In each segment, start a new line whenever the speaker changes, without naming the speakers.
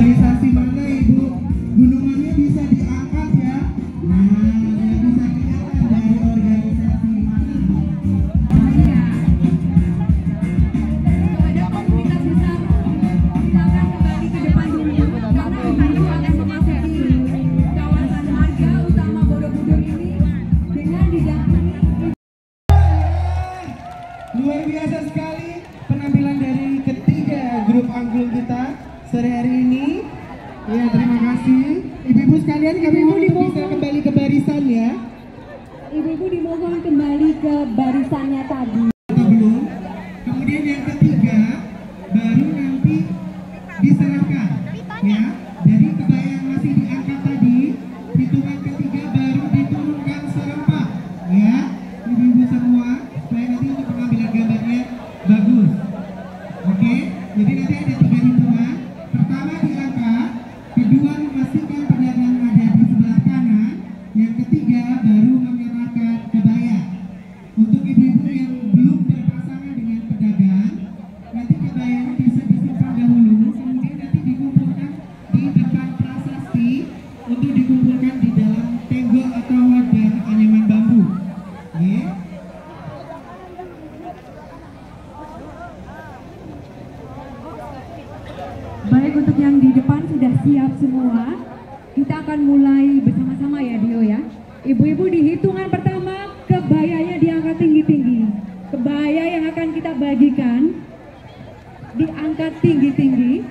realizar-se ibu-ibu
dimohon
kembali ke
barisannya tadi
belum? Kemudian yang ketiga baru nanti diserahkan ya. Dari kebaya yang masih diangkat tadi, hitungan ketiga baru diturunkan serempak ya. Ibu-ibu semua supaya nanti untuk pengambilan gambarnya bagus. Oke, jadi nanti ada tiga hitungan. Tenggo atau wadah anyaman bambu.
Baik untuk yang di depan sudah siap semua. Kita akan mulai bersama-sama ya Dio ya. Ibu-ibu di hitungan pertama kebayanya diangkat tinggi-tinggi. Kebaya yang akan kita bagikan diangkat tinggi-tinggi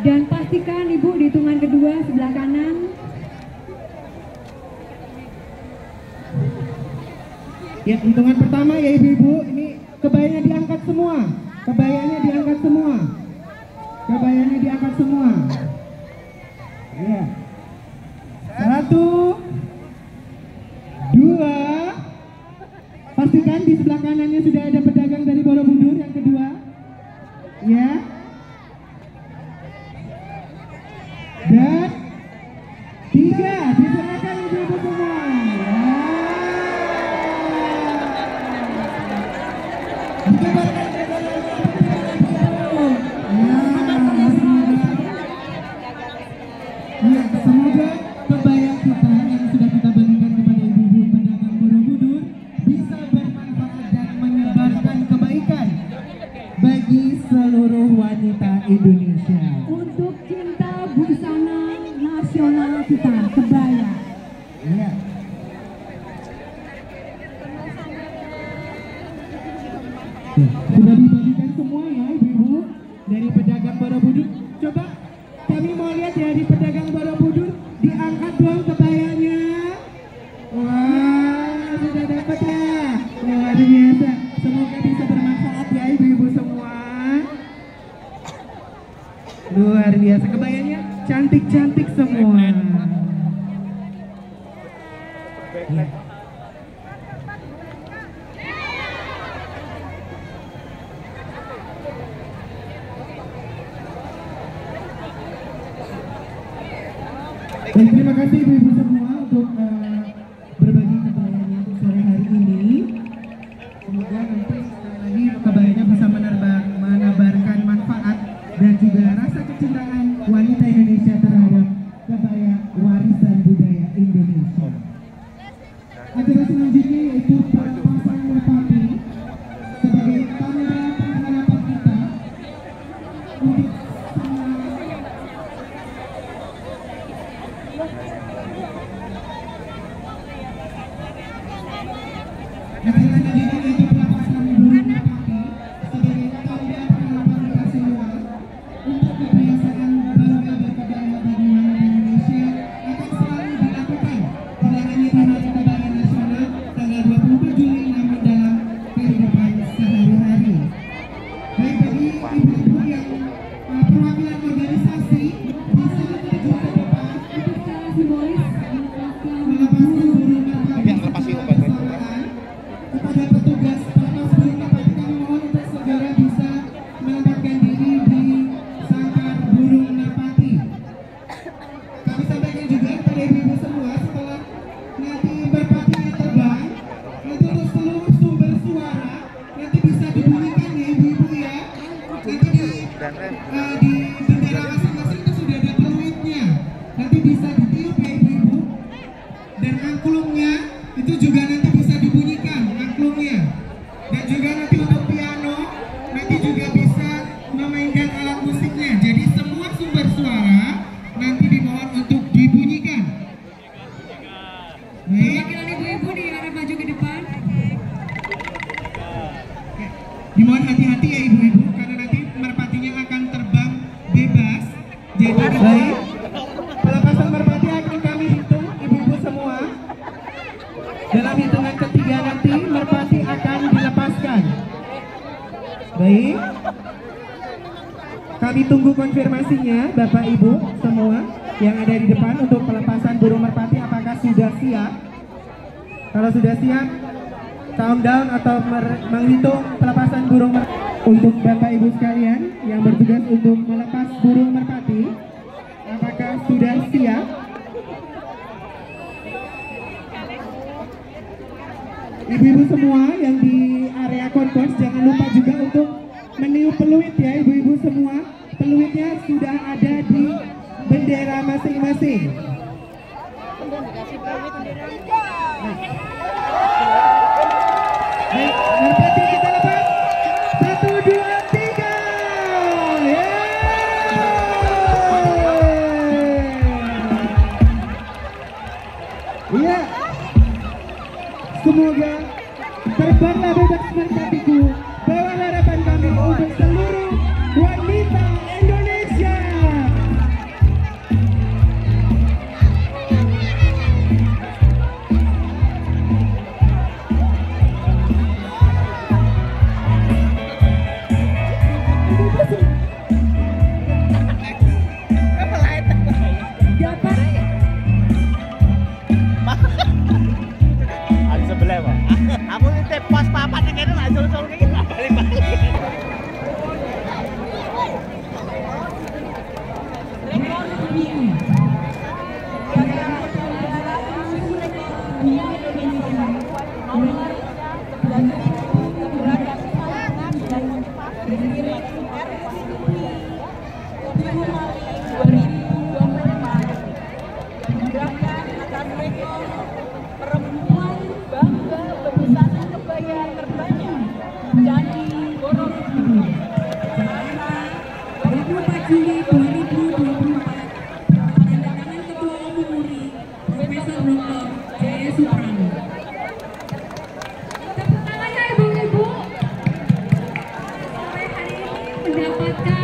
dan pastikan ibu di hitungan kedua sebelah kanan
Ya, hitungan pertama ya ibu-ibu, ini kebayanya diangkat semua. Kebayanya diangkat semua. Kebayanya diangkat semua. Ya. Satu, seluruh wanita Indonesia.
untuk cinta busana nasional kita
Terima kasih ibu-ibu semua untuk eh, berbagi kebayanya untuk sore hari ini. Semoga nanti sekali lagi kebayanya bisa menerbang, menebarkan manfaat dan juga rasa kecintaan wanita Indonesia terhadap kebaya warisan budaya Indonesia. Acara Acara begini baik pelepasan merpati akan kami hitung ibu-ibu semua. Dalam hitungan ketiga nanti merpati akan dilepaskan. Baik. Kami tunggu konfirmasinya Bapak Ibu semua yang ada di depan untuk pelepasan burung merpati. Apakah sudah siap? Kalau sudah siap countdown atau menghitung pelepasan burung merpati. Untuk Bapak Ibu sekalian yang bertugas untuk melepas burung merpati, apakah sudah siap? Ibu-ibu semua yang di area concourse jangan lupa juga untuk meniup peluit ya ibu-ibu semua. Peluitnya sudah ada di bendera masing-masing. Nah. Semoga terbanglah bebas merpatiku
Zapata.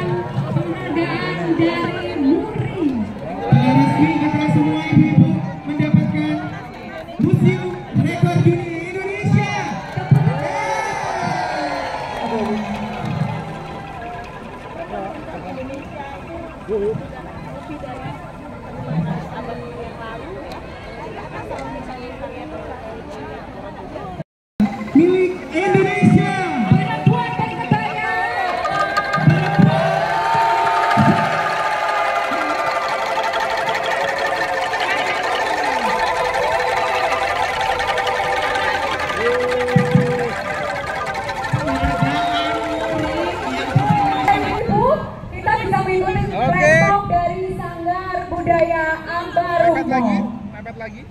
lagi, iya.
mepet lagi.